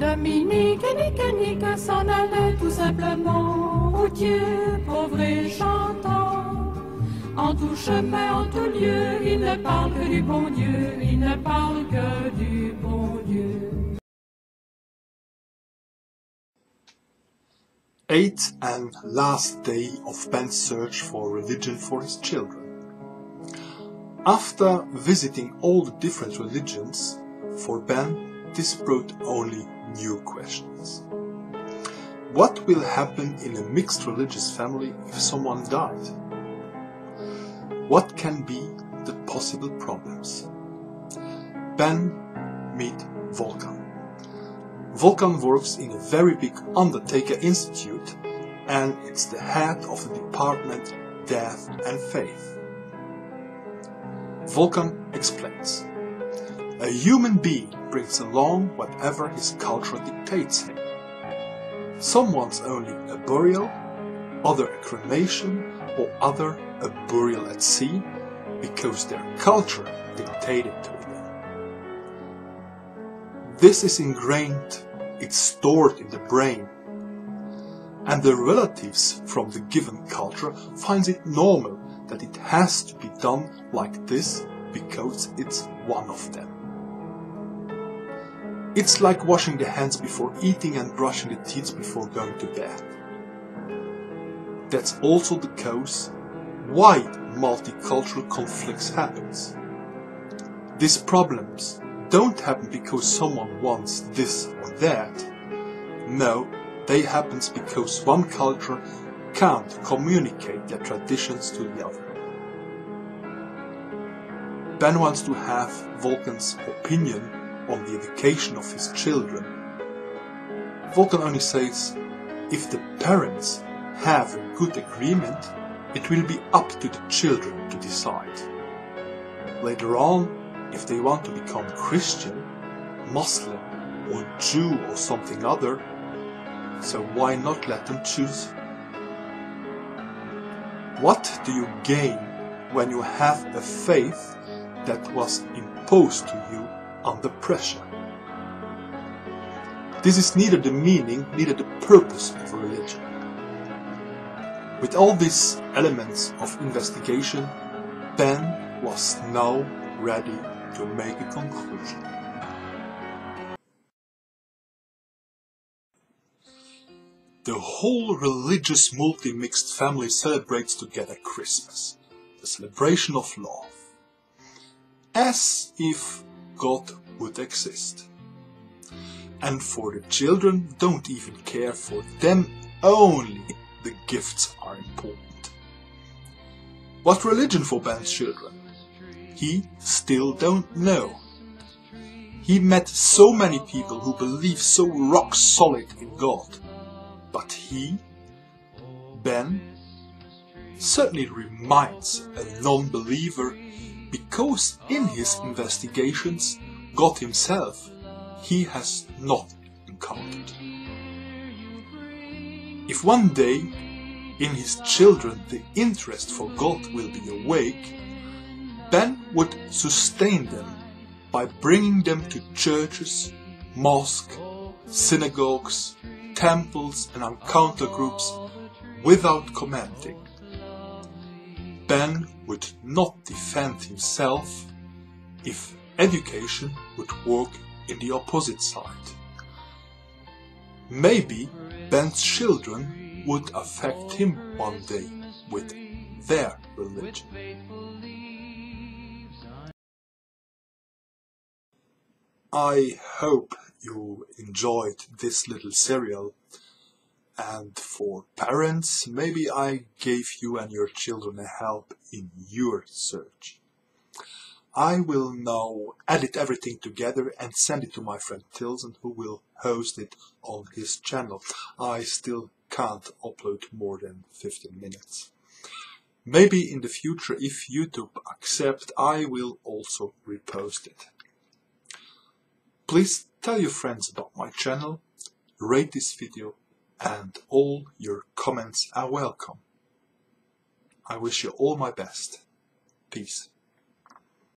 Dominique et Nick et Nick s'en allaient tout simplement au Dieu, pauvre et chantant. En tout chemin, en tout lieu, il ne parle que du bon Dieu, il ne parle que du bon Dieu. Eighth and last day of Ben's search for religion for his children. After visiting all the different religions, for Ben this brought only new questions. What will happen in a mixed religious family if someone died? What can be the possible problems? Ben meet Volkan. Volkan works in a very big Undertaker Institute and it's the head of the department Death and Faith. Volkan explains. A human being brings along whatever his culture dictates him. Some wants only a burial, other a cremation, or other a burial at sea, because their culture dictated to them. This is ingrained, it's stored in the brain, and the relatives from the given culture finds it normal that it has to be done like this because it's one of them. It's like washing the hands before eating and brushing the teeth before going to bed. That's also the cause why multicultural conflicts happens. These problems don't happen because someone wants this or that. No, they happen because one culture can't communicate their traditions to the other. Ben wants to have Vulcan's opinion on the education of his children. Volkan only says, if the parents have a good agreement, it will be up to the children to decide. Later on, if they want to become Christian, Muslim, or Jew or something other, so why not let them choose? What do you gain when you have a faith that was imposed to you under pressure? This is neither the meaning, neither the purpose of a religion. With all these elements of investigation, Ben was now ready to make a conclusion. The whole religious multi-mixed family celebrates together Christmas, the celebration of love, as if God would exist. And for the children don't even care for them only the gifts are important. What religion for Ben's children? He still don't know. He met so many people who believe so rock solid in God. But he, Ben, certainly reminds a non-believer because in his investigations, God himself, he has not encountered. If one day in his children the interest for God will be awake, Ben would sustain them by bringing them to churches, mosques, synagogues, temples and encounter groups without commenting. Ben would not defend himself if education would work in the opposite side. Maybe Ben's children would affect him one day with their religion. I hope you enjoyed this little serial and for parents maybe I gave you and your children a help in your search. I will now edit everything together and send it to my friend Tilson who will host it on his channel. I still can't upload more than 15 minutes. Maybe in the future if YouTube accept I will also repost it. Please tell your friends about my channel, rate this video and all your comments are welcome. I wish you all my best. Peace.